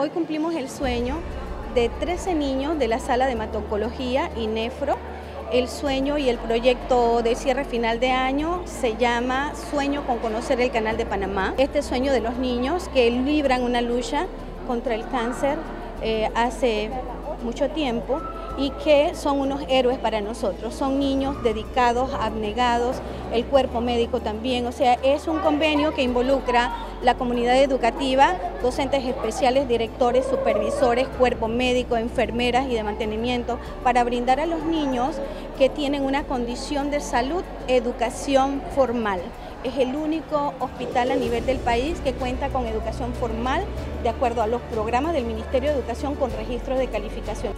Hoy cumplimos el sueño de 13 niños de la sala de hematología y nefro. El sueño y el proyecto de cierre final de año se llama Sueño con conocer el Canal de Panamá. Este sueño de los niños que libran una lucha contra el cáncer eh, hace mucho tiempo y que son unos héroes para nosotros. Son niños dedicados, abnegados, el cuerpo médico también. O sea, es un convenio que involucra la comunidad educativa, docentes especiales, directores, supervisores, cuerpo médico, enfermeras y de mantenimiento para brindar a los niños que tienen una condición de salud educación formal. Es el único hospital a nivel del país que cuenta con educación formal de acuerdo a los programas del Ministerio de Educación con registros de calificación.